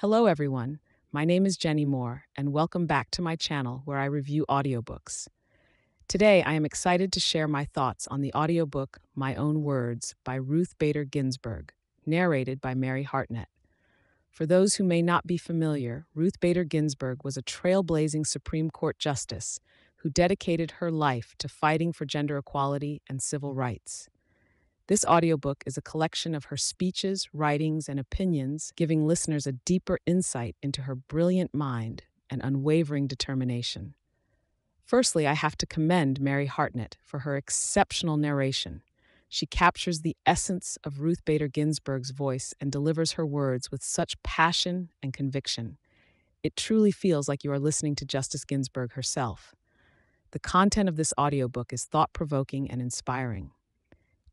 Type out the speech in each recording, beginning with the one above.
Hello, everyone. My name is Jenny Moore, and welcome back to my channel where I review audiobooks. Today, I am excited to share my thoughts on the audiobook My Own Words by Ruth Bader Ginsburg, narrated by Mary Hartnett. For those who may not be familiar, Ruth Bader Ginsburg was a trailblazing Supreme Court justice who dedicated her life to fighting for gender equality and civil rights. This audiobook is a collection of her speeches, writings, and opinions, giving listeners a deeper insight into her brilliant mind and unwavering determination. Firstly, I have to commend Mary Hartnett for her exceptional narration. She captures the essence of Ruth Bader Ginsburg's voice and delivers her words with such passion and conviction. It truly feels like you are listening to Justice Ginsburg herself. The content of this audiobook is thought provoking and inspiring.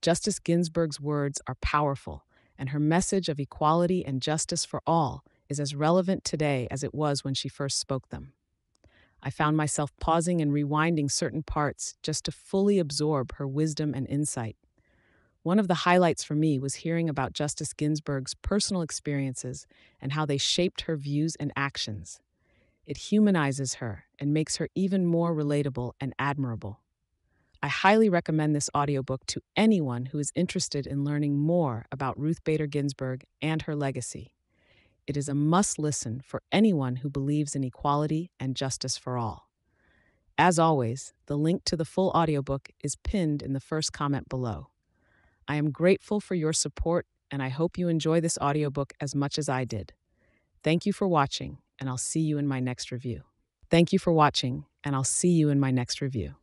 Justice Ginsburg's words are powerful, and her message of equality and justice for all is as relevant today as it was when she first spoke them. I found myself pausing and rewinding certain parts just to fully absorb her wisdom and insight. One of the highlights for me was hearing about Justice Ginsburg's personal experiences and how they shaped her views and actions. It humanizes her and makes her even more relatable and admirable. I highly recommend this audiobook to anyone who is interested in learning more about Ruth Bader Ginsburg and her legacy. It is a must listen for anyone who believes in equality and justice for all. As always, the link to the full audiobook is pinned in the first comment below. I am grateful for your support and I hope you enjoy this audiobook as much as I did. Thank you for watching, and I'll see you in my next review. Thank you for watching, and I'll see you in my next review.